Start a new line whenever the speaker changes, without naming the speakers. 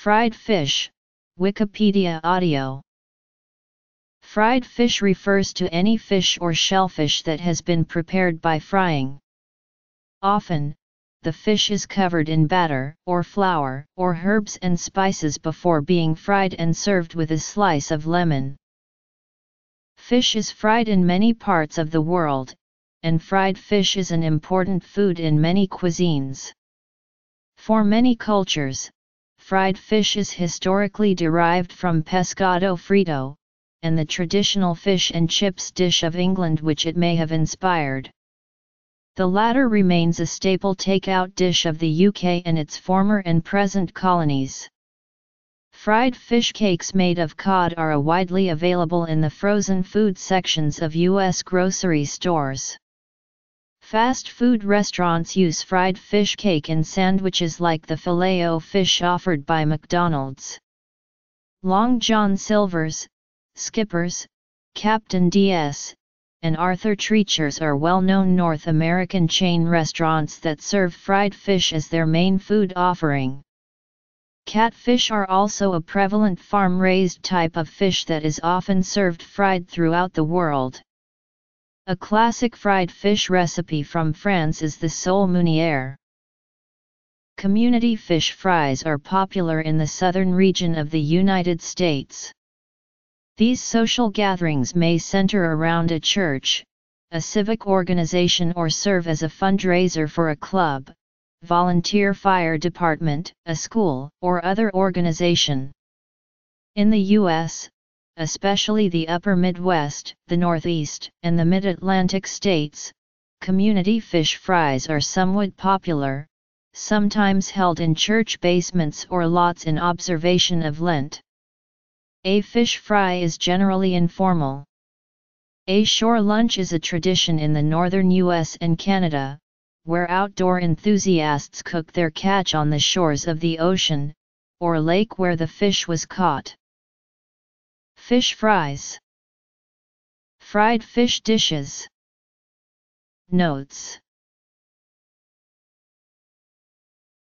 Fried fish, Wikipedia audio. Fried fish refers to any fish or shellfish that has been prepared by frying. Often, the fish is covered in batter or flour or herbs and spices before being fried and served with a slice of lemon. Fish is fried in many parts of the world, and fried fish is an important food in many cuisines. For many cultures, fried fish is historically derived from pescado frito, and the traditional fish and chips dish of England which it may have inspired. The latter remains a staple takeout dish of the UK and its former and present colonies. Fried fish cakes made of cod are widely available in the frozen food sections of U.S. grocery stores. Fast food restaurants use fried fish cake in sandwiches like the Filet-O-Fish offered by McDonald's. Long John Silver's, Skipper's, Captain D's, and Arthur Treacher's are well-known North American chain restaurants that serve fried fish as their main food offering. Catfish are also a prevalent farm-raised type of fish that is often served fried throughout the world. A classic fried fish recipe from France is the sole meunière. Community fish fries are popular in the southern region of the United States. These social gatherings may center around a church, a civic organization or serve as a fundraiser for a club, volunteer fire department, a school, or other organization. In the U.S., especially the upper Midwest, the Northeast, and the Mid-Atlantic states, community fish fries are somewhat popular, sometimes held in church basements or lots in observation of Lent. A fish fry is generally informal. A shore lunch is a tradition in the northern US and Canada, where outdoor enthusiasts cook their catch on the shores of the ocean, or lake where the fish was caught. Fish fries. Fried fish dishes. Notes